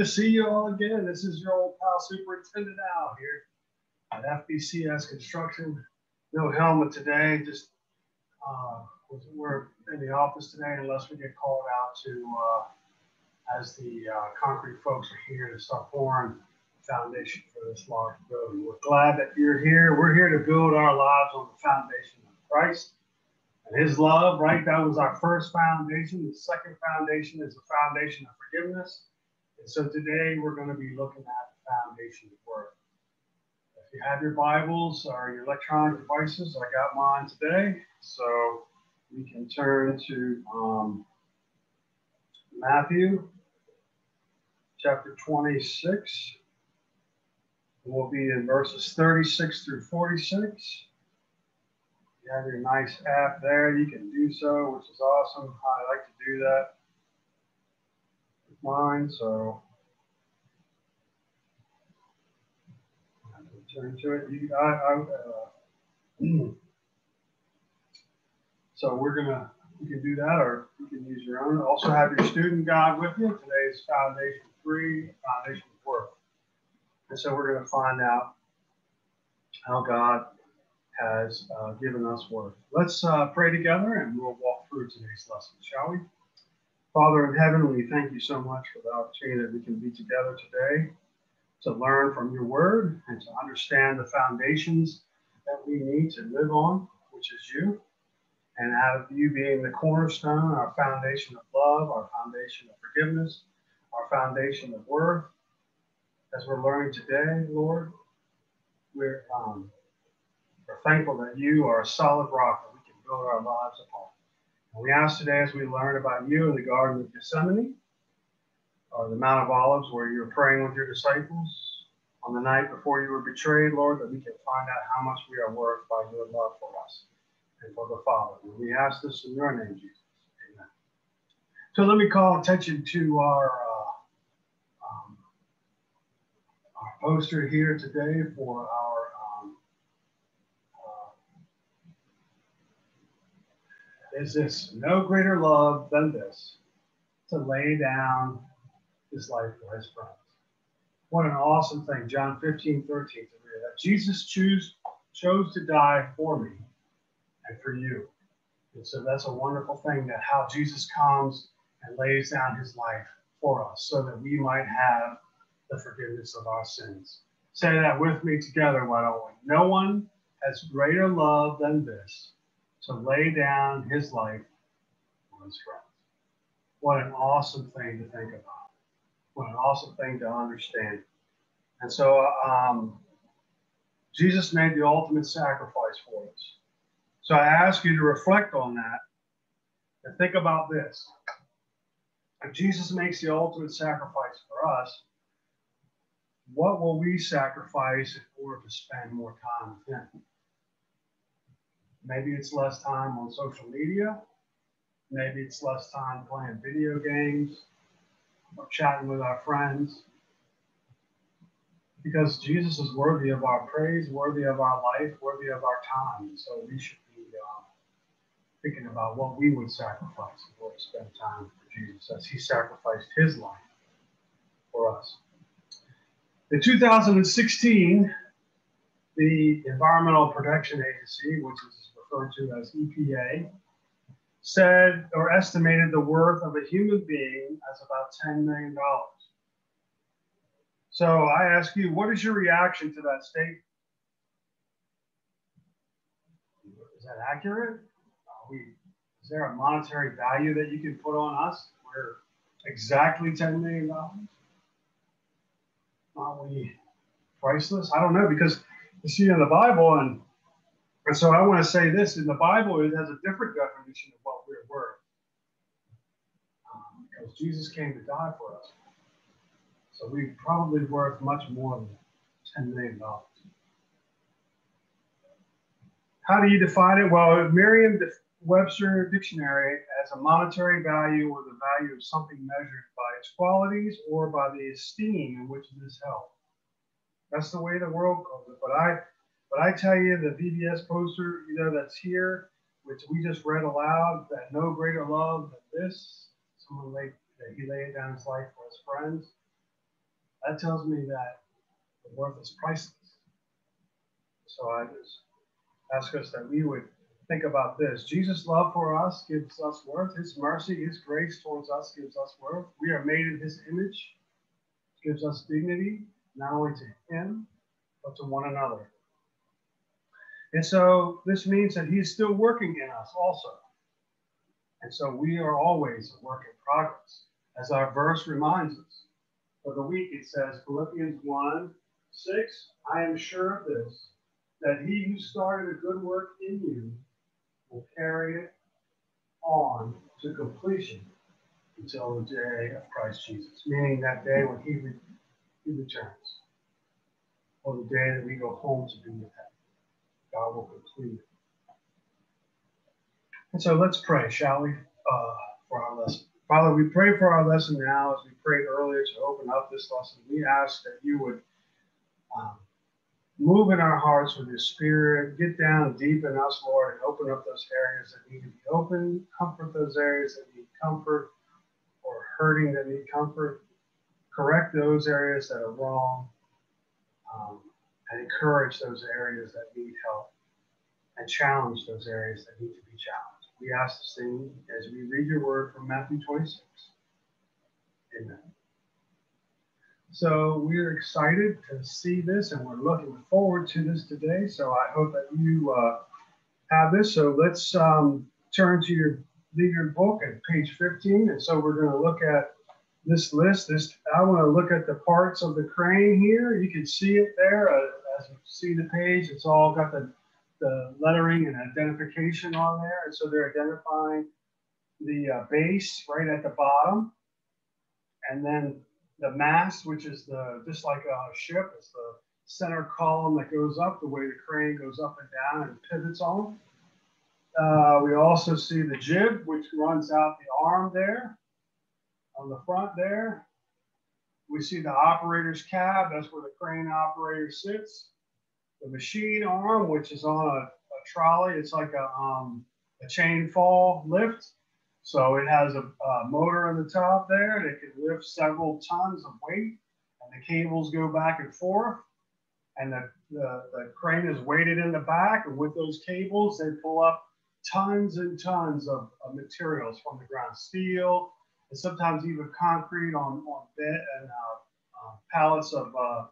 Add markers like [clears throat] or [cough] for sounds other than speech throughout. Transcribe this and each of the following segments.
to see you all again. This is your old pal Superintendent Al here at FBCS Construction. No helmet today, just uh, we're in the office today unless we get called out to, uh, as the uh, concrete folks are here to start pouring foundation for this large building. We're glad that you're here. We're here to build our lives on the foundation of Christ and his love, right? That was our first foundation. The second foundation is the foundation of forgiveness. So today we're going to be looking at the foundation of work. If you have your Bibles or your electronic devices, I got mine today. So we can turn to um, Matthew chapter 26. We'll be in verses 36 through 46 you have your nice app there, you can do so, which is awesome. I like to do that mine, so turn to it. You, I, I, uh, [clears throat] so we're gonna, you can do that, or you can use your own. Also have your student guide with you. Today's foundation three, foundation work. And so we're gonna find out how God has uh, given us worth. Let's uh, pray together and we'll walk through today's lesson, shall we? Father in heaven, we thank you so much for the opportunity that we can be together today to learn from your word and to understand the foundations that we need to live on, which is you. And out of you being the cornerstone, our foundation of love, our foundation of forgiveness, our foundation of worth, as we're learning today, Lord, we're um, we're thankful that you are a solid rock that we can build our lives upon. And we ask today as we learn about you in the Garden of Gethsemane, or the Mount of Olives, where you were praying with your disciples on the night before you were betrayed, Lord, that we can find out how much we are worth by your love for us and for the Father. And we ask this in your name, Jesus. Amen. So let me call attention to our, uh, um, our poster here today for our is this no greater love than this to lay down his life for his friends. What an awesome thing. John 15, 13 to read that Jesus choose, chose to die for me and for you. And so that's a wonderful thing that how Jesus comes and lays down his life for us so that we might have the forgiveness of our sins. Say that with me together, why don't we? No one has greater love than this to lay down his life for his friends. What an awesome thing to think about. What an awesome thing to understand. And so um, Jesus made the ultimate sacrifice for us. So I ask you to reflect on that and think about this. If Jesus makes the ultimate sacrifice for us, what will we sacrifice in order to spend more time with Him? Maybe it's less time on social media. Maybe it's less time playing video games or chatting with our friends. Because Jesus is worthy of our praise, worthy of our life, worthy of our time. So we should be uh, thinking about what we would sacrifice order to spend time for Jesus as he sacrificed his life for us. In 2016, the Environmental Protection Agency, which is referred to as EPA, said or estimated the worth of a human being as about $10 million. So I ask you, what is your reaction to that statement? Is that accurate? We, is there a monetary value that you can put on us? We're exactly $10 million? Aren't we priceless? I don't know because you see in the Bible and and so I want to say this in the Bible, it has a different definition of what we're worth. Um, because Jesus came to die for us. So we're probably worth much more than $10 million. How do you define it? Well, Merriam Webster Dictionary as a monetary value or the value of something measured by its qualities or by the esteem in which it is held. That's the way the world calls it. But I but I tell you, the VBS poster, you know, that's here, which we just read aloud, that no greater love than this, someone laid that he laid down his life for his friends, that tells me that the worth is priceless. So I just ask us that we would think about this. Jesus' love for us gives us worth. His mercy, his grace towards us gives us worth. We are made in his image, gives us dignity, not only to him, but to one another. And so this means that he's still working in us also. And so we are always a work in progress, as our verse reminds us. For the week, it says, Philippians 1 6, I am sure of this, that he who started a good work in you will carry it on to completion until the day of Christ Jesus, meaning that day when he, re- he returns, or the day that we go home to be with him. God will complete it. And so let's pray, shall we, uh, for our lesson. Father, we pray for our lesson now as we prayed earlier to open up this lesson. We ask that you would um, move in our hearts with your spirit, get down deep in us, Lord, and open up those areas that need to be open, comfort those areas that need comfort or hurting that need comfort, correct those areas that are wrong, um, and encourage those areas that need help, and challenge those areas that need to be challenged. We ask this thing as we read your word from Matthew 26. Amen. So we're excited to see this and we're looking forward to this today. So I hope that you uh, have this. So let's um, turn to your leader book at page 15. And so we're going to look at this list. This I want to look at the parts of the crane here. You can see it there uh, as you see the page. It's all got the, the lettering and identification on there. And so they're identifying the uh, base right at the bottom. And then the mast, which is the just like a ship, it's the center column that goes up, the way the crane goes up and down and pivots on. Uh, we also see the jib, which runs out the arm there on the front there. We see the operator's cab, that's where the crane operator sits. The machine arm, which is on a, a trolley, it's like a, um, a chain fall lift. So it has a, a motor on the top there that can lift several tons of weight, and the cables go back and forth. And the, the, the crane is weighted in the back, and with those cables, they pull up tons and tons of, of materials from the ground steel, and sometimes even concrete on, on bed and uh, uh, pallets of, uh,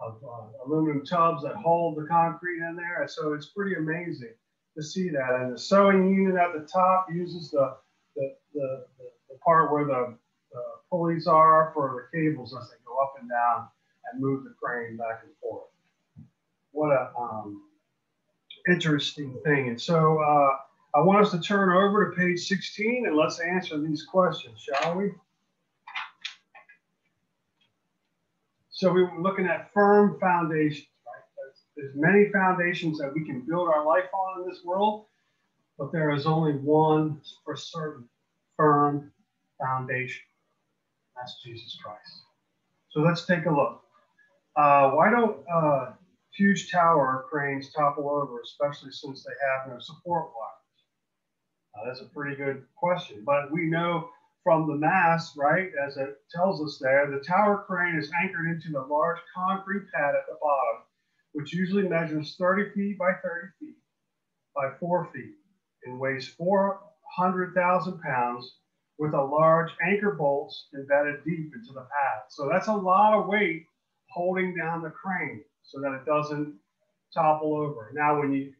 of uh, aluminum tubs that hold the concrete in there. And so it's pretty amazing to see that. And the slewing unit at the top uses the the, the, the part where the, the pulleys are for the cables as they go up and down and move the crane back and forth. What a um, interesting thing. And so uh, I want us to turn over to page 16 and let's answer these questions, shall we? So we were looking at firm foundations, right? There's, there's many foundations that we can build our life on in this world, but there is only one for certain firm foundation. That's Jesus Christ. So let's take a look. Uh, why don't uh, huge tower cranes topple over, especially since they have no support wires? Uh, that's a pretty good question. But we know from the mast, right, as it tells us there, the tower crane is anchored into the large concrete pad at the bottom, which usually measures 30 feet by 30 feet by 4 feet and weighs 400,000 pounds with a large anchor bolts embedded deep into the pad. So that's a lot of weight holding down the crane so that it doesn't topple over. Now, when you,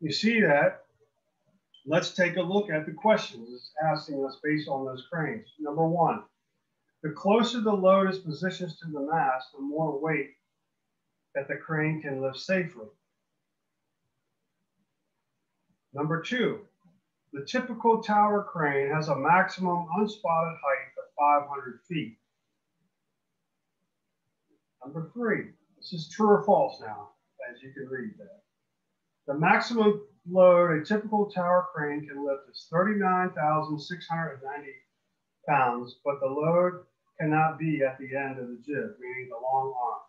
you see that, let's take a look at the questions it's asking us based on those cranes. Number one, the closer the load is positioned to the mast, the more weight that the crane can lift safely. Number two, the typical tower crane has a maximum unsupported height of 500 feet. Number three, this is true or false now, as you can read that. The maximum load a typical tower crane can lift is 39,690 pounds, but the load cannot be at the end of the jib, meaning the long arm.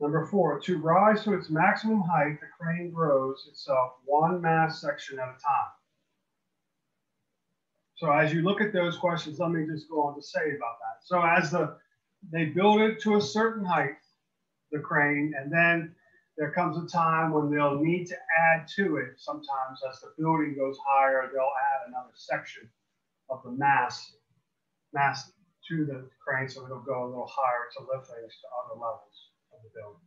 Number four, to rise to its maximum height, the crane grows itself one mast section at a time. So as you look at those questions, let me just go on to say about that. So as the they build it to a certain height, the crane, and then there comes a time when they'll need to add to it. Sometimes as the building goes higher, they'll add another section of the mast, mast to the crane so it'll go a little higher to lift things to other levels of the building.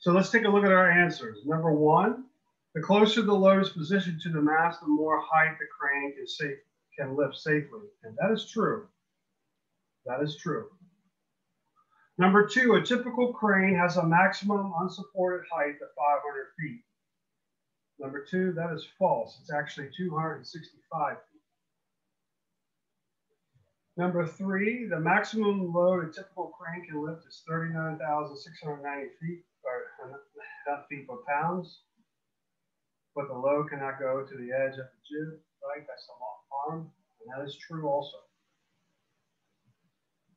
So let's take a look at our answers. Number one, the closer the load is positioned to the mast, the more height the crane can, safe, can lift safely. And that is true. That is true. Number two, a typical crane has a maximum unsupported height of 500 feet. Number two, that is false. It's actually 265 feet. Number three, the maximum load a typical crane can lift is 39,690 feet or not feet per pounds. But the load cannot go to the edge of the jib, right? That's the arm, and that is true also.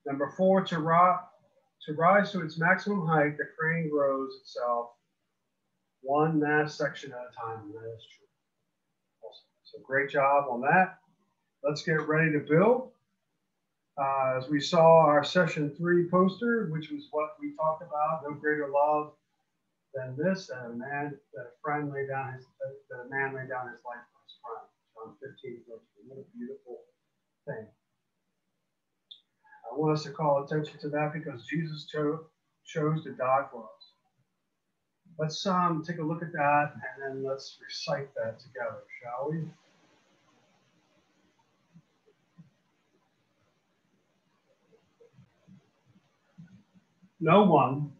Number four, to, ri to rise to its maximum height, the crane grows itself one mast section at a time, and that is true. Awesome. So great job on that. Let's get ready to build. Uh, as we saw our session three poster, which was what we talked about, no greater love than this, that a man, that a friend laid down his, that a man laid down his life for his friend. John 15, What a beautiful thing. I want us to call attention to that because Jesus cho chose to die for us. Let's um, take a look at that and then let's recite that together, shall we? No one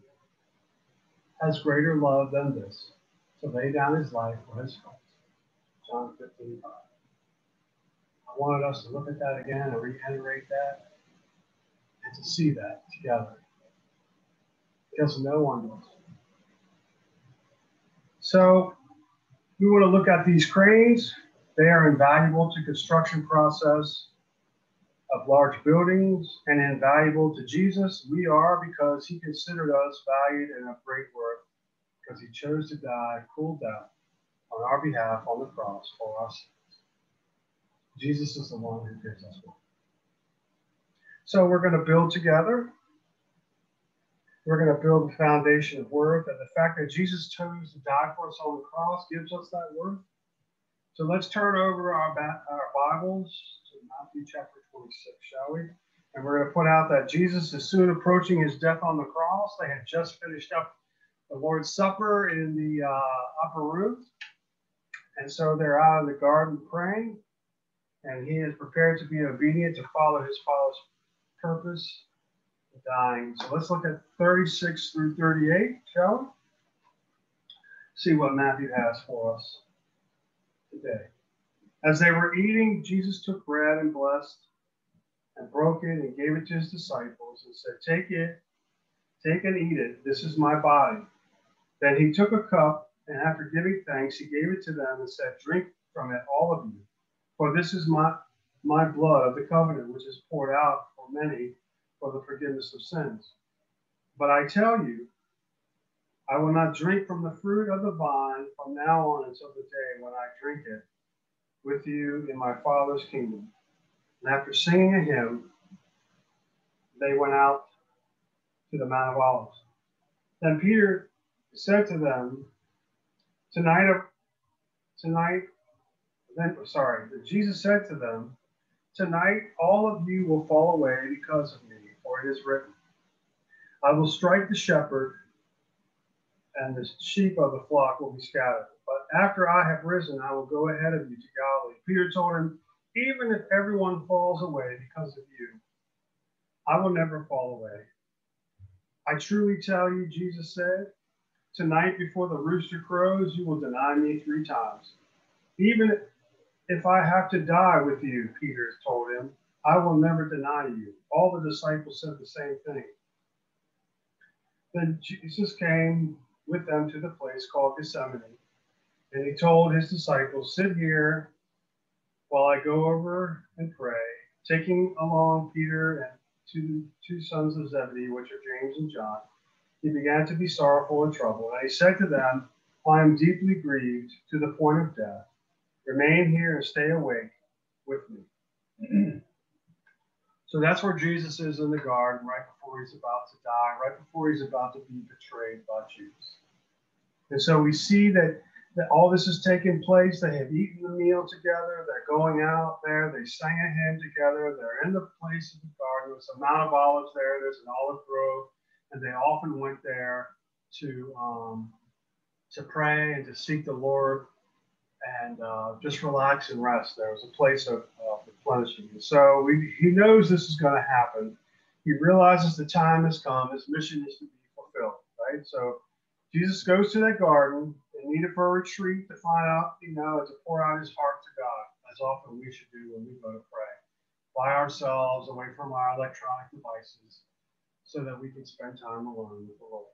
has greater love than this, to lay down his life for his friends. John 15, 5. I wanted us to look at that again and reiterate that to see that together. Because no one does. So we want to look at these cranes. They are invaluable to construction process of large buildings and invaluable to Jesus. We are because he considered us valued and of great worth because he chose to die cool death on our behalf on the cross for us. Jesus is the one who gives us worth. So we're going to build together. We're going to build the foundation of worth. And the fact that Jesus chose to die for us on the cross gives us that worth. So let's turn over our, our Bibles to Matthew chapter 26, shall we? And we're going to put out that Jesus is soon approaching his death on the cross. They had just finished up the Lord's Supper in the uh, upper room. And so they're out in the garden praying. And he is prepared to be obedient to follow his Father's purpose, dying. So let's look at 36 through 38, shall we? See what Matthew has for us today. As they were eating, Jesus took bread and blessed and broke it and gave it to his disciples and said, Take it, take and eat it. This is my body. Then he took a cup and after giving thanks, he gave it to them and said, Drink from it, all of you. For this is my, my blood of the covenant, which is poured out many for the forgiveness of sins. But I tell you, I will not drink from the fruit of the vine from now on until the day when I drink it with you in my Father's kingdom. And after singing a hymn, they went out to the Mount of Olives. Then Peter said to them, Tonight, tonight, then, sorry, Jesus said to them, Tonight all of you will fall away because of me, for it is written, I will strike the shepherd, and the sheep of the flock will be scattered. But after I have risen, I will go ahead of you to Galilee. Peter told him, Even if everyone falls away because of you, I will never fall away. I truly tell you, Jesus said, tonight before the rooster crows, you will deny me three times. Even if I have to die with you, Peter told him, I will never deny you. All the disciples said the same thing. Then Jesus came with them to the place called Gethsemane, and he told his disciples, Sit here while I go over and pray, taking along Peter and two, two sons of Zebedee, which are James and John. He began to be sorrowful and troubled, and he said to them, I am deeply grieved to the point of death. Remain here and stay awake with me. [clears throat] so that's where Jesus is in the garden, right before he's about to die, right before he's about to be betrayed by Judas. And so we see that, that all this is taking place. They have eaten the meal together. They're going out there. They sang a hymn together. They're in the place of the garden. There's a Mount of Olives there. There's an olive grove. And they often went there to, um, to pray and to seek the Lord and uh, just relax and rest. There was a place of uh, replenishing. So we, he knows this is going to happen. He realizes the time has come. His mission is to be fulfilled, right? So Jesus goes to that garden and needed for a retreat to find out, you know, to pour out his heart to God, as often we should do when we go to pray, by ourselves, away from our electronic devices, so that we can spend time alone with the Lord.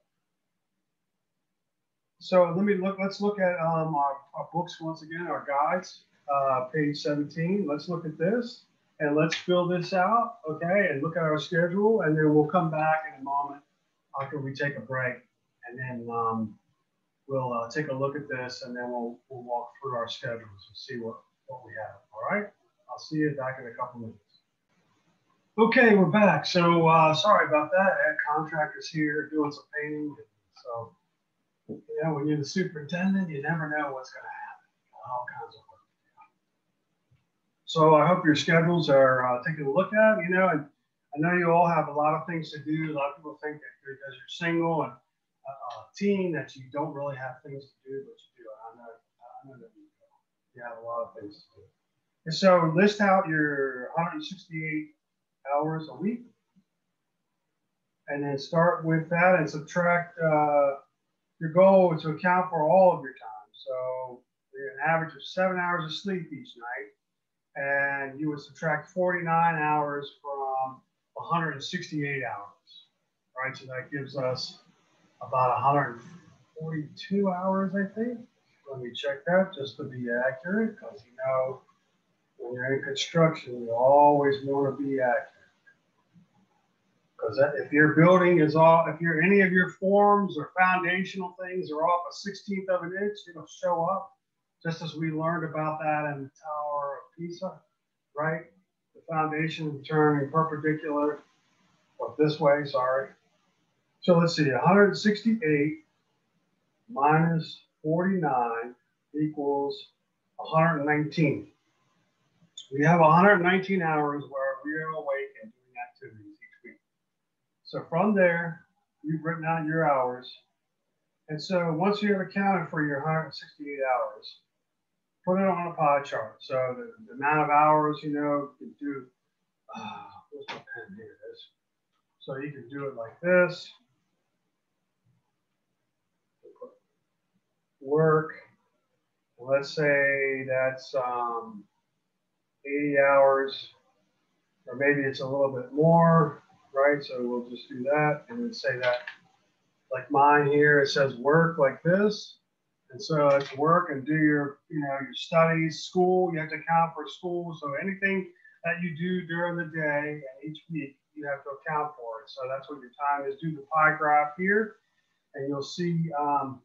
So let me look. Let's look at um, our, our, books once again, our guides, uh, page 17. Let's look at this and let's fill this out, okay? And look at our schedule, and then we'll come back in a moment after we take a break and then um, we'll uh, take a look at this and then we'll, we'll walk through our schedules and see what, what we have. All right. I'll see you back in a couple minutes. Okay, we're back. So uh, sorry about that. Had contractors here doing some painting. So, you know, when you're the superintendent, you never know what's going to happen. All kinds of work. So I hope your schedules are uh, taking a look at, you know, and I know you all have a lot of things to do. A lot of people think that because you're single and a, a team that you don't really have things to do, but you do. I know, I know that you, you have a lot of things to do. And so list out your 168 hours a week. And then start with that and subtract uh, your goal is to account for all of your time. So an average of seven hours of sleep each night. And you would subtract 49 hours from 168 hours. Right, so that gives us about 142 hours, I think. Let me check that just to be accurate, because you know, when you're in construction, you always want to be accurate. Because if your building is off, if your any of your forms or foundational things are off a 16th of an inch, it'll show up. Just as we learned about that in the Tower of Pisa, right? The foundation turning perpendicular, or this way, sorry, so let's see, 168 minus 49 equals 119. We have 119 hours where we are awake and doing activities each week. So from there, you've written out your hours. And so once you have accounted for your 168 hours, put it on a pie chart. So the, the amount of hours, you know, you can do, uh, where's my pen? Here it is. So you can do it like this. work, let's say that's um, 80 hours, or maybe it's a little bit more, right? So we'll just do that and then say that, like mine here, it says work like this. And so it's work and do your, you know, your studies, school, you have to account for school. So anything that you do during the day and each week, you have to account for it. So that's what your time is. Do the pie graph here and you'll see um,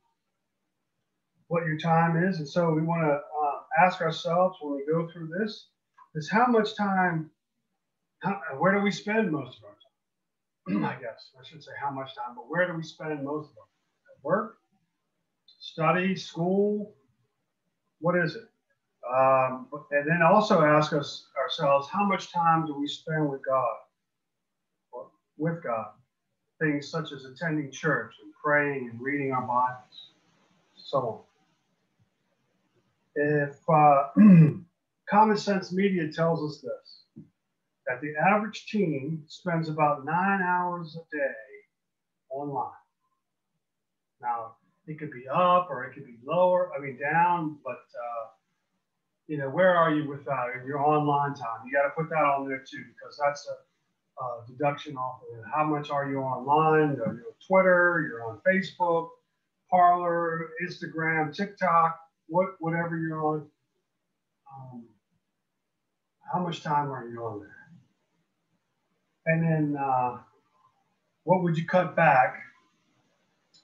what your time is. And so we want to uh, ask ourselves when we go through this is how much time, how, where do we spend most of our time? I guess I should say how much time, but where do we spend most of time? At work, study, school, what is it? Um, and then also ask us ourselves, how much time do we spend with God? Or with God? Things such as attending church and praying and reading our Bibles, so on if uh, [clears throat] common sense media tells us this, that the average teen spends about nine hours a day online. Now, it could be up or it could be lower, I mean down, but uh, you know, where are you with that in your online time? You got to put that on there too, because that's a, a deduction off of it. How much are you online? Are you on Twitter? You're on Facebook, Parler, Instagram, TikTok what whatever you're on, um, how much time are you on there? And then uh, what would you cut back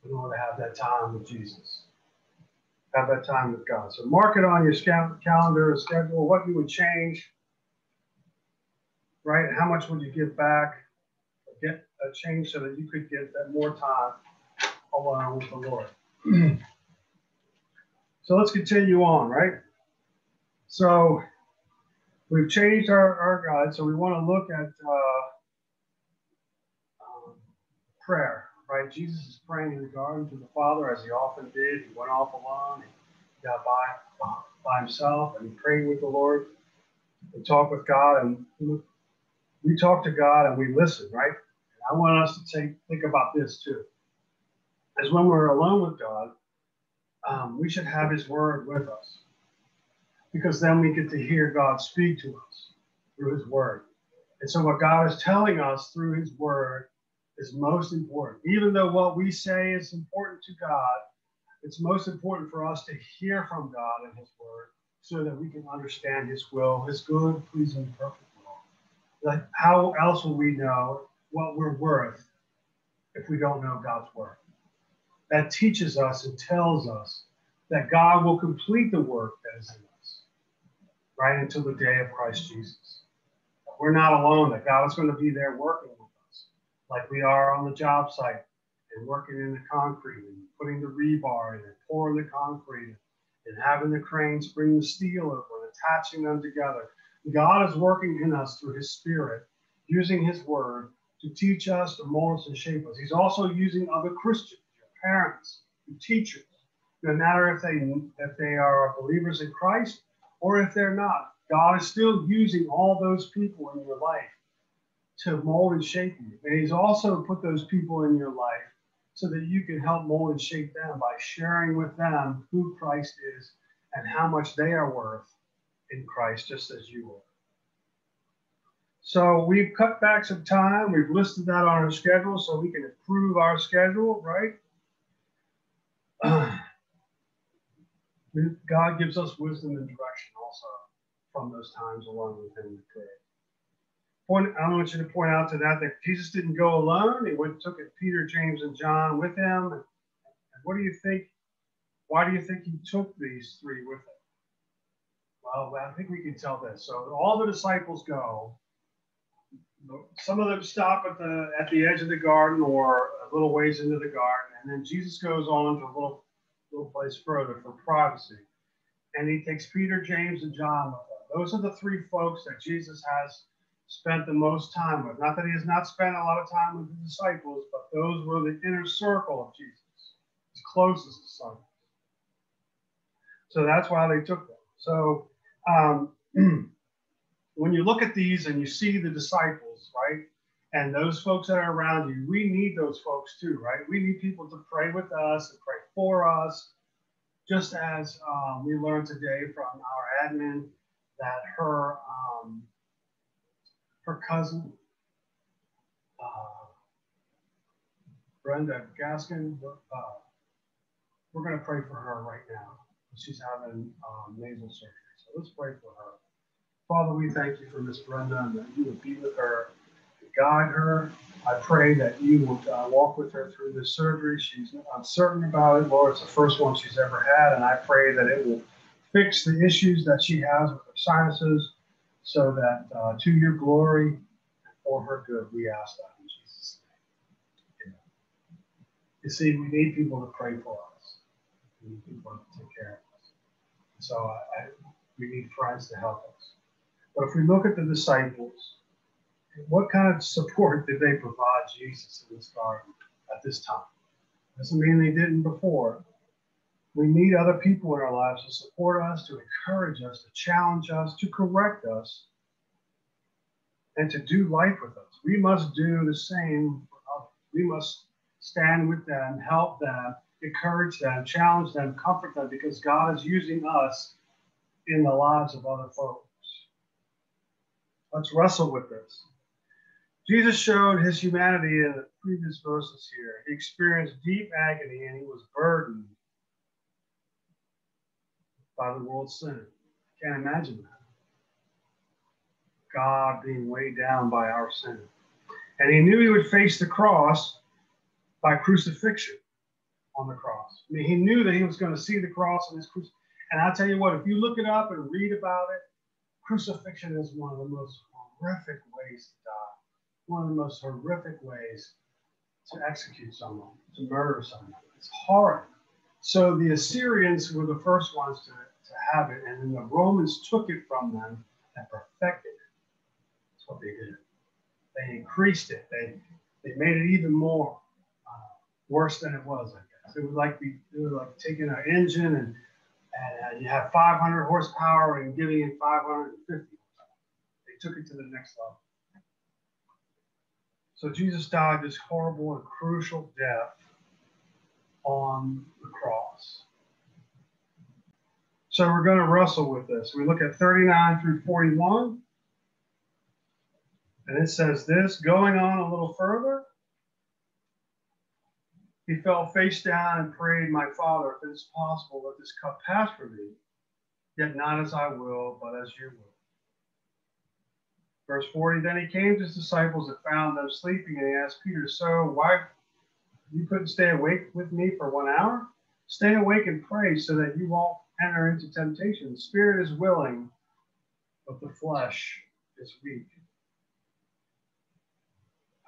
in order to have that time with Jesus? Have that time with God. So mark it on your calendar or schedule what you would change right? How much would you give back, get a change so that you could get that more time alone with the Lord? [clears throat] so let's continue on, right? So we've changed our, our so we want to look at uh, prayer, right? Jesus is praying in the garden to the Father as he often did. He went off alone, he got by, by himself, and he prayed with the Lord and talked with God. And we talk to God and we listen, right? And I want us to take, think about this too. As when we're alone with God, um, we should have his word with us because then we get to hear God speak to us through his word. And so, what God is telling us through his word is most important. Even though what we say is important to God, it's most important for us to hear from God and his word so that we can understand his will, his good, pleasing, perfect will. Like, how else will we know what we're worth if we don't know God's word? That teaches us and tells us that God will complete the work that is in us right until the day of Christ Jesus. We're not alone, that God is going to be there working like we are on the job site and working in the concrete and putting the rebar in and pouring the concrete and having the cranes bring the steel over and attaching them together. God is working in us through his spirit, using his word to teach us, to mold us, and shape us. He's also using other Christians, your parents, your teachers, no matter if they if they are believers in Christ or if they're not. God is still using all those people in your life to mold and shape you. And He's also put those people in your life so that you can help mold and shape them by sharing with them who Christ is and how much they are worth in Christ, just as you are. So we've cut back some time. We've listed that on our schedule so we can improve our schedule, right? [clears throat] God gives us wisdom and direction also from those times along with Him to pray. Point, I want you to point out to that that Jesus didn't go alone. He went took it Peter, James, and John with him. And what do you think? Why do you think he took these three with him? Well, I think we can tell this. So all the disciples go. Some of them stop at the at the edge of the garden or a little ways into the garden, and then Jesus goes on to a little little place further for privacy. And he takes Peter, James, and John with him. Those are the three folks that Jesus has spent the most time with. Not that he has not spent a lot of time with the disciples, but those were the inner circle of Jesus, his closest disciples. So that's why they took them. So um, [clears throat] when you look at these and you see the disciples, right, and those folks that are around you, we need those folks too, right? We need people to pray with us and pray for us. Just as um, we learned today from our admin that her um, her cousin uh, Brenda Gaskin, uh, we're going to pray for her right now. She's having um, nasal surgery, so let's pray for her. Father, we thank you for Miss Brenda and that you would be with her guide her. I pray that you would uh, walk with her through this surgery. She's uncertain about it. Lord, it's the first one she's ever had, and I pray that it will fix the issues that she has with her sinuses so that uh, to your glory and for her good, we ask that in Jesus' name. You see, we need people to pray for us. We need people to take care of us. So I, I, we need friends to help us. But if we look at the disciples, what kind of support did they provide Jesus in this garden at this time? Doesn't mean they didn't before. We need other people in our lives to support us, to encourage us, to challenge us, to correct us, and to do life with us. We must do the same for others. We must stand with them, help them, encourage them, challenge them, comfort them, because God is using us in the lives of other folks. Let's wrestle with this. Jesus showed his humanity in the previous verses here. He experienced deep agony and he was burdened by the world's sin. Can't imagine that. God being weighed down by our sin. And he knew he would face the cross by crucifixion on the cross. I mean, he knew that he was going to see the cross and his crucifixion. And I'll tell you what, if you look it up and read about it, Crucifixion is one of the most horrific ways to die, one of the most horrific ways to execute someone, to murder someone. It's horrible. So the Assyrians were the first ones to, to have it, and then the Romans took it from them and perfected it. That's what they did. They increased it. They they made it even more uh, worse than it was. I guess it was like we, it was like taking an engine and and uh, you have 500 horsepower and giving it 550. They took it to the next level. So Jesus died this horrible and crucial death on the cross. So we're going to wrestle with this. We look at 39 through 41. And it says this going on a little further. He fell face down and prayed, My Father, if it is possible, let this cup pass from me, yet not as I will, but as you will. Verse 40 Then he came to his disciples and found them sleeping, and he asked Peter, So why you couldn't stay awake with me for one hour? Stay awake and pray so that you won't enter into temptation. The spirit is willing, but the flesh is weak.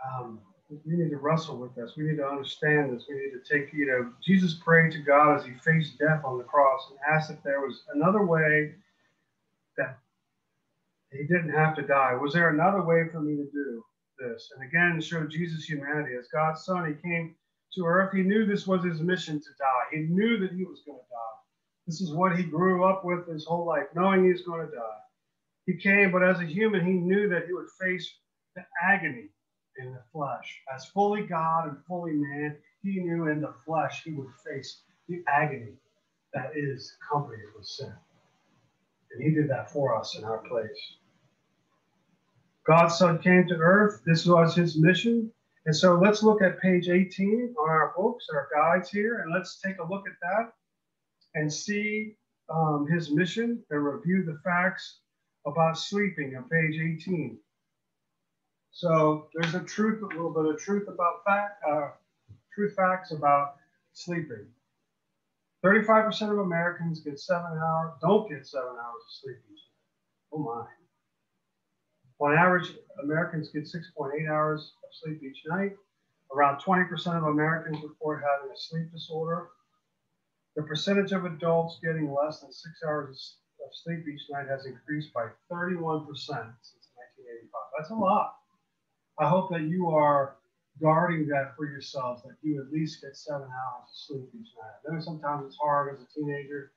Um, we need to wrestle with this. We need to understand this. We need to take, you know, Jesus prayed to God as he faced death on the cross and asked if there was another way that he didn't have to die. Was there another way for me to do this? And again, show Jesus' humanity. As God's son, he came to earth. He knew this was his mission to die. He knew that he was going to die. This is what he grew up with his whole life, knowing he was going to die. He came, but as a human, he knew that he would face the agony in the flesh. As fully God and fully man, he knew in the flesh he would face the agony that is accompanied with sin. And he did that for us in our place. God's Son came to earth. This was his mission. And so let's look at page 18 on our books, our guides here, and let's take a look at that and see um, his mission and review the facts about sleeping on page 18. So there's a truth, a little bit of truth about fact, uh, truth facts about sleeping. 35% of Americans get seven hours, don't get seven hours of sleep each night. Oh my. On average, Americans get 6.8 hours of sleep each night. Around 20% of Americans report having a sleep disorder. The percentage of adults getting less than six hours of sleep each night has increased by 31% since 1985. That's a lot. I hope that you are guarding that for yourselves, that you at least get seven hours of sleep each night. I know sometimes it's hard as a teenager.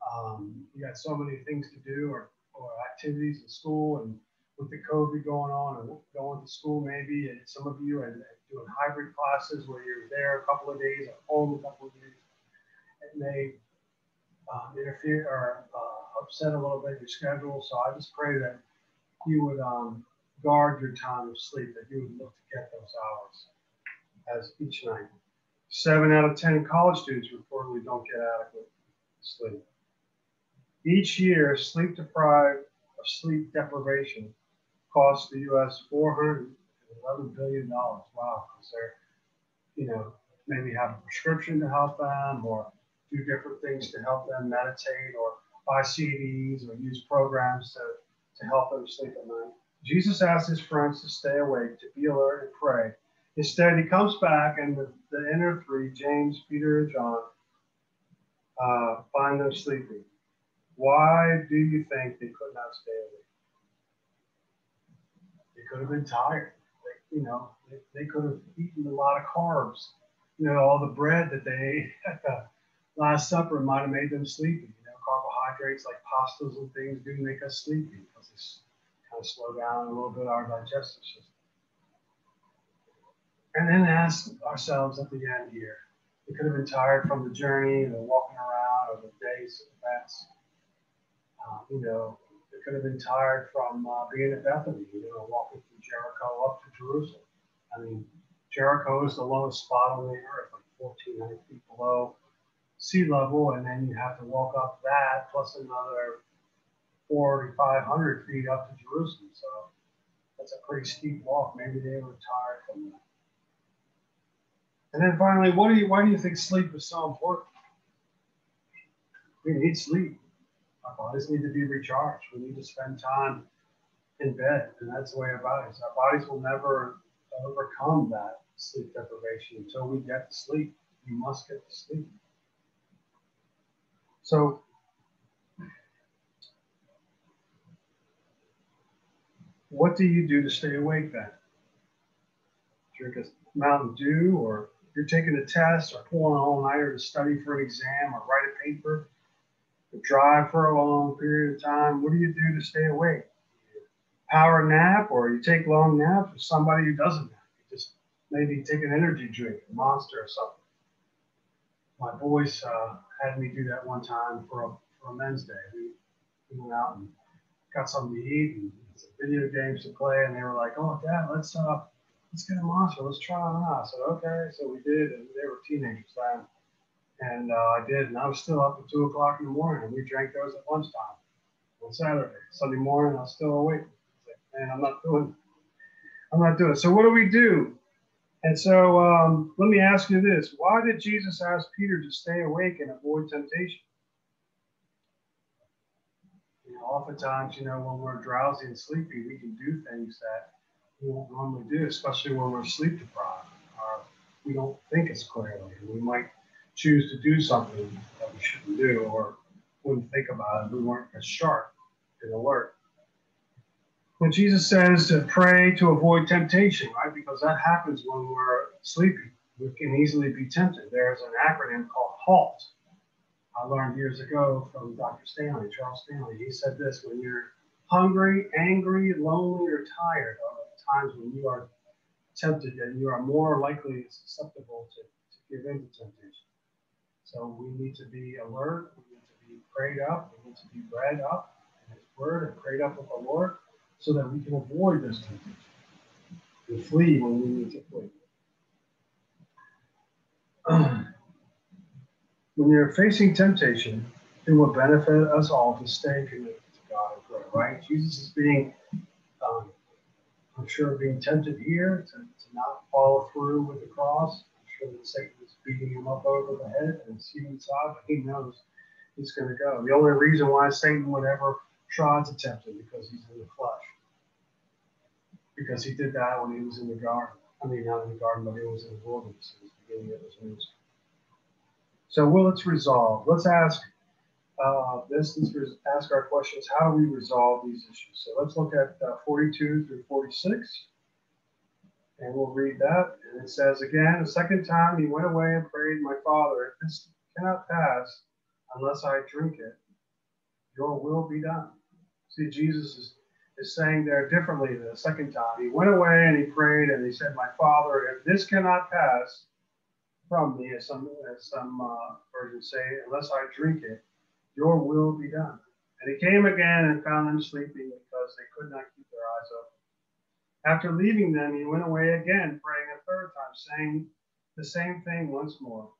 Um, you got so many things to do or, or activities in school and with the COVID going on and going to school maybe. And some of you are doing hybrid classes where you're there a couple of days at home a couple of days. May um, interfere or uh, upset a little bit your schedule. So I just pray that you would um, guard your time of sleep, that you would look to get those hours as each night. Seven out of 10 college students reportedly don't get adequate sleep. Each year, sleep deprived of sleep deprivation costs the U.S. 411 billion dollars. Wow, because they're, you know, maybe have a prescription to help them, or do different things to help them meditate, or buy CDs, or use programs to to help them sleep at night. Jesus asked his friends to stay awake, to be alert and pray. Instead, he comes back, and the, the inner three, James, Peter, and John, uh, find them sleeping. Why do you think they could not stay awake? They could have been tired. They, you know, they, they could have eaten a lot of carbs. You know, all the bread that they ate at the Last Supper might have made them sleepy. You know, carbohydrates like pastas and things do make us sleepy because they kind of slow down a little bit our digestive system. And then ask ourselves at the end here. We could have been tired from the journey, the walking around, or the days of events. Uh, you know, we could have been tired from uh, being at Bethany, you know, walking from Jericho up to Jerusalem. I mean, Jericho is the lowest spot on the earth, like 1,400 feet below sea level, and then you have to walk up that plus another 4,500 feet up to Jerusalem. So that's a pretty steep walk. Maybe they were tired from that. And then finally, what do you, why do you think sleep is so important? We need sleep. Our bodies need to be recharged. We need to spend time in bed, and that's the way our bodies. Our bodies will never overcome that sleep deprivation until we get to sleep. We must get to sleep. So what do you do to stay awake then? Drink a Mountain Dew, or you're taking a test, or pulling an all nighter to study for an exam, or write a paper, or drive for a long period of time. What do you do to stay awake? Power nap, or you take long naps, or somebody who doesn't nap. You just maybe take an energy drink, a monster or something. My boys uh, had me do that one time for a, for a men's day. We, we went out and got something to eat and some video games to play, and they were like, "Oh, Dad, let's uh, let's get a monster. Let's try it out." I said, "Okay." So we did, and they were teenagers then, and uh, I did, and I was still up at two o'clock in the morning, and we drank those at lunchtime on Saturday. Sunday morning, I was still awake. Man, I'm not doing, I'm not doing. It. So what do we do? And so um, let me ask you this: Why did Jesus ask Peter to stay awake and avoid temptation? You know, oftentimes, you know, when we're drowsy and sleepy, we can do things that we won't normally do, especially when we're sleep deprived or we don't think as clearly. We might choose to do something that we shouldn't do or wouldn't think about it. We weren't as sharp and alert. When Jesus says to pray to avoid temptation, right? Because that happens when we're sleepy. We can easily be tempted. There's an acronym called HALT. I learned years ago from Dr. Stanley, Charles Stanley. He said this when you're hungry, angry, lonely, or tired are times when you are tempted and you are more likely susceptible to, to give in to temptation. So we need to be alert, we need to be prayed up, we need to be read up in His Word and prayed up with the Lord so that we can avoid this temptation and flee when we need to flee. [clears throat] when you're facing temptation, it will benefit us all to stay committed to God and prayer, right? Jesus is being, um, I'm sure, being tempted here to, to not follow through with the cross. I'm sure that Satan is beating him up over the head and seeing but he knows he's going to go. The only reason why Satan would ever try to tempt because he's in the flesh because he did that when he was in the garden. I mean, not in the garden, but he was in the wilderness. He was beginning of his ministry. So, will it's resolve? Let's ask uh, this. Let's ask our questions. How do we resolve these issues? So, let's look at uh, 42 through 46. And we'll read that. And it says again, the second time he went away and prayed, My father, if this cannot pass unless I drink it, your will be done. See, Jesus is is saying there differently the second time. He went away and he prayed and he said, My Father, if this cannot pass from me, as some, as some uh, versions say, unless I drink it, your will be done. And he came again and found them sleeping because they could not keep their eyes open. After leaving them, he went away again, praying a third time, saying the same thing once more.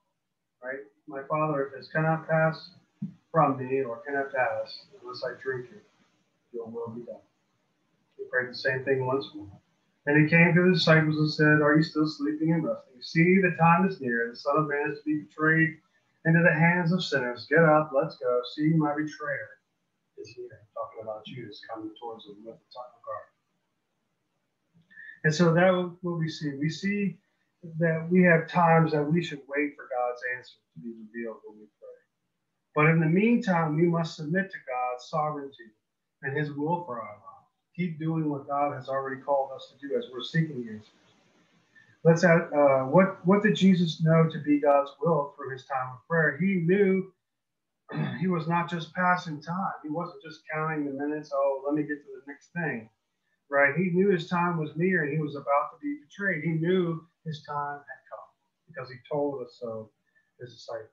Right? My Father, if this cannot pass from me or cannot pass unless I drink it, your will be done. He prayed the same thing once more. And he came to the disciples and said, Are you still sleeping and resting? See, the time is near. The Son of Man is to be betrayed into the hands of sinners. Get up, let's go. See, my betrayer is here. Talking about Judas coming towards him with the top of guard. And so that what we see. We see that we have times that we should wait for God's answer to be revealed when we pray. But in the meantime, we must submit to God's sovereignty and his will for our lives keep doing what God has already called us to do as we're seeking answers. Let's add, uh, what what did Jesus know to be God's will through his time of prayer? He knew [clears throat] he was not just passing time. He wasn't just counting the minutes. Oh, let me get to the next thing, right? He knew his time was near and he was about to be betrayed. He knew his time had come because he told us so, his disciples.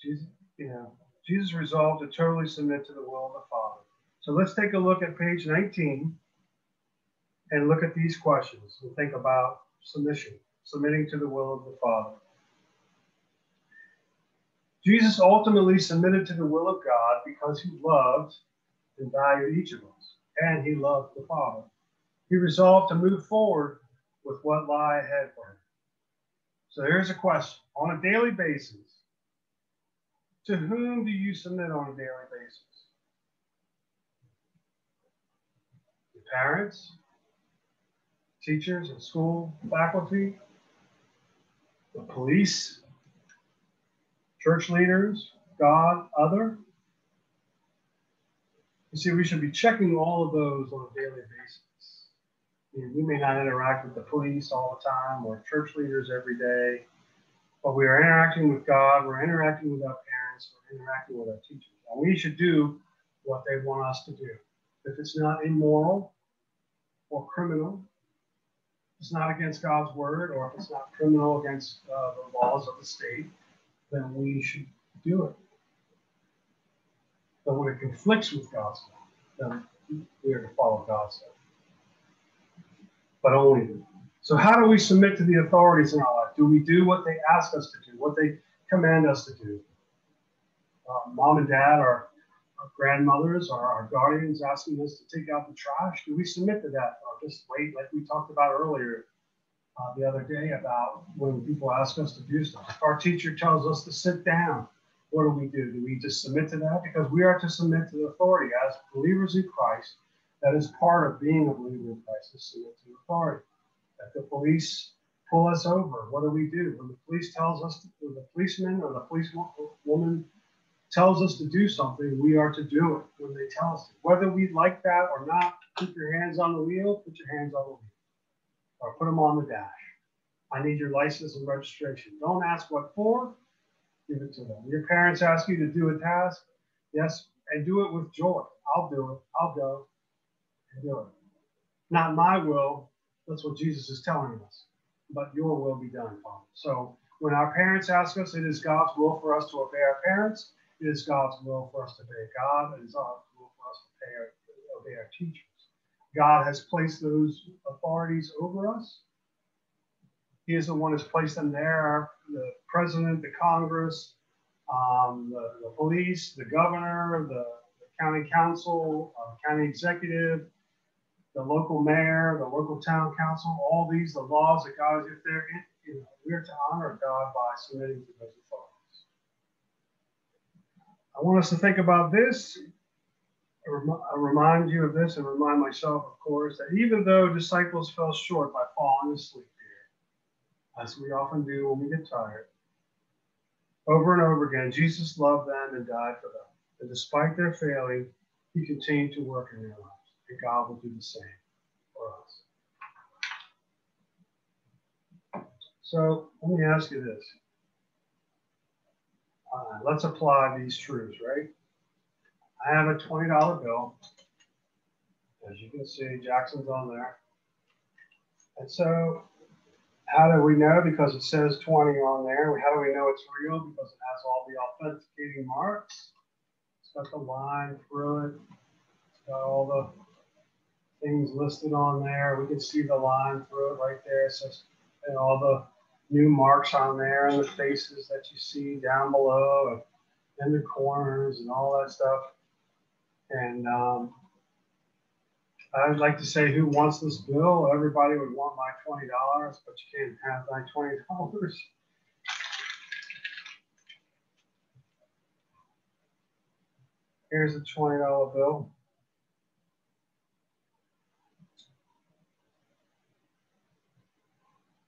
Jesus, you know, Jesus resolved to totally submit to the will of the Father so let's take a look at page 19 and look at these questions and think about submission, submitting to the will of the Father. Jesus ultimately submitted to the will of God because he loved and valued each of us, and he loved the Father. He resolved to move forward with what lie ahead for him. So here's a question on a daily basis To whom do you submit on a daily basis? Your parents, teachers and school faculty, the police, church leaders, God, other. You see, we should be checking all of those on a daily basis. we may not interact with the police all the time or church leaders every day, but we are interacting with God, we're interacting with our parents, we're interacting with our teachers. And we should do what they want us to do. If it's not immoral or criminal, it's not against God's word, or if it's not criminal against uh, the laws of the state, then we should do it. But when it conflicts with God's law, then we are to follow God's law. But only So, how do we submit to the authorities in our life? Do we do what they ask us to do, what they command us to do? Uh, mom and dad, our, our grandmothers, or our guardians asking us to take out the trash. Do we submit to that, or just wait, like we talked about earlier uh, the other day, about when people ask us to do stuff? If our teacher tells us to sit down, what do we do? Do we just submit to that? Because we are to submit to the authority as believers in Christ. That is part of being a believer in Christ, is submit to authority. If the police pull us over, what do we do? When the police tells us, to, when the policeman or the police woman tells us to do something, we are to do it when they tell us to. Whether we like that or not, keep your hands on the wheel, put your hands on the wheel, or put them on the dash. I need your license and registration. Don't ask what for, give it to them. Your parents ask you to do a task, yes, and do it with joy. I'll do it. I'll go and do it. Not my will. That's what Jesus is telling us. But your will be done, Father. So when our parents ask us, it is God's will for us to obey our parents. Is God's will for us to obey God. and It is God's will for us to obey our, obey our teachers. God has placed those authorities over us. He is the one who's placed them there the president, the Congress, um, the, the, police, the governor, the, the county council, uh, county executive, the local mayor, the local town council, all these, the laws that God is there. You know, we're to honor God by submitting to those authorities. I want us to think about this. I remind you of this and remind myself, of course, that even though disciples fell short by falling asleep, here, as we often do when we get tired. Over and over again, Jesus loved them and died for them. And despite their failing, he continued to work in their lives. And God will do the same for us. So let me ask you this. Uh, let's apply these truths, right? I have a $20 bill. As you can see, Jackson's on there. And so how do we know? Because it says 20 on there. How do we know it's real? Because it has all the authenticating marks. It's got the line through it. It's got all the things listed on there. We can see the line through it right there. It says and all the new marks on there and the faces that you see down below and in the corners and all that stuff. And um, I'd like to say who wants this bill? Everybody would want my $20, but you can't have my $20. Here's a $20 bill.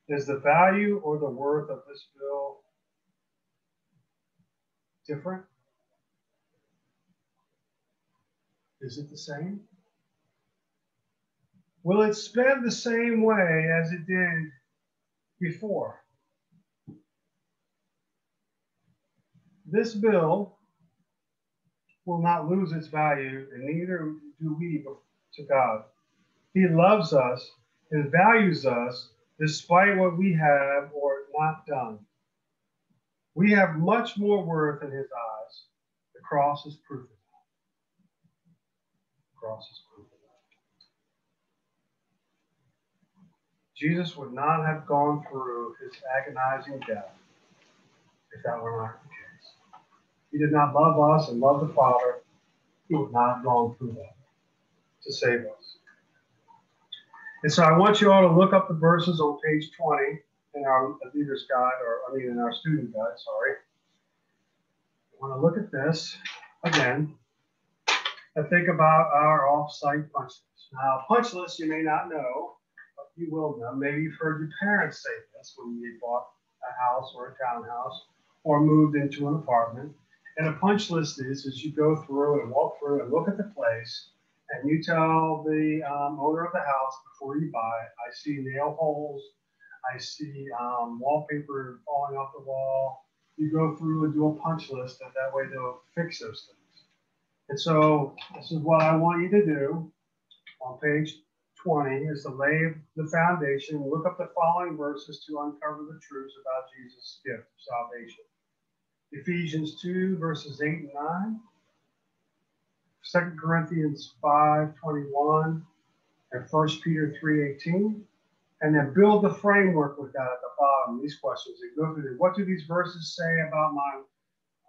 Is the value or the worth of this bill different? Is it the same? Will it spend the same way as it did before? This bill will not lose its value, and neither do we to God. He loves us and values us despite what we have or not done. We have much more worth in his eyes. The cross is proof of that. The cross is proof Jesus would not have gone through his agonizing death if that were not the case. He did not love us and love the Father. He would not have gone through that to save us. And so I want you all to look up the verses on page 20 in our leader's guide, or I mean in our student guide, sorry. want to look at this again and think about our off-site punch list. Now, punch list you may not know, but you will know. Maybe you've heard your parents say this when you bought a house or a townhouse or moved into an apartment. And a punch list is, is you go through and walk through and look at the place and you tell the um, owner of the house before you buy it, I see nail holes, I see um, wallpaper falling off the wall. You go through and do a punch list, and that way they'll fix those things. And so this is what I want you to do on page 20 is to lay the foundation, look up the following verses to uncover the truths about Jesus' gift of salvation. Ephesians 2, verses 8 and 9. 2 Corinthians 5.21 and 1 Peter 3.18. And then build the framework with that at the bottom, these questions. And go through them. What do these verses say about my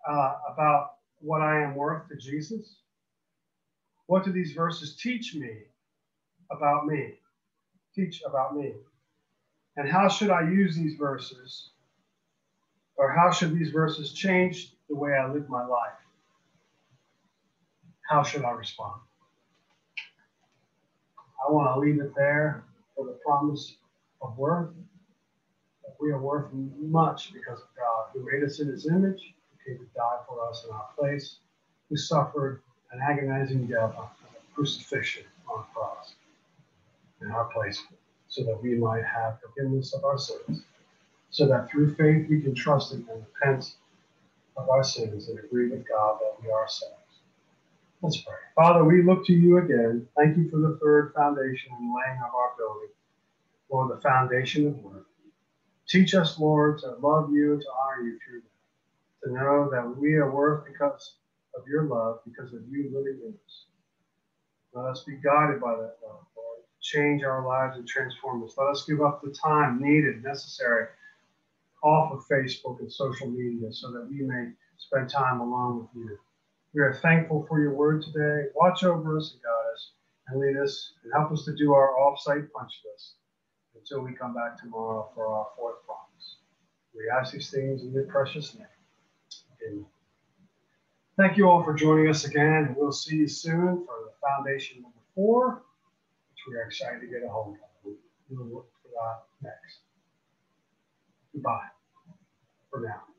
uh, about what I am worth to Jesus? What do these verses teach me about me? Teach about me. And how should I use these verses? Or how should these verses change the way I live my life? How should I respond? I want to leave it there for the promise of worth. That we are worth much because of God, who made us in his image, who came to die for us in our place, who suffered an agonizing death on crucifixion on a cross in our place, so that we might have forgiveness of our sins, so that through faith we can trust Him and repent of our sins and agree with God that we are saved. Let's pray. Father, we look to you again. Thank you for the third foundation and laying of our building, Lord, the foundation of worth. Teach us, Lord, to love you and to honor you through that, to know that we are worth because of your love, because of you living in us. Let us be guided by that love, Lord. Change our lives and transform us. Let us give up the time needed, necessary, off of Facebook and social media so that we may spend time alone with you. We are thankful for your word today. Watch over us and guide us and lead us and help us to do our off-site punch list until we come back tomorrow for our fourth promise. We ask these things in your precious name. Amen. Thank you all for joining us again. We'll see you soon for the foundation number four, which we are excited to get a hold of. We'll look for that next. Goodbye for now.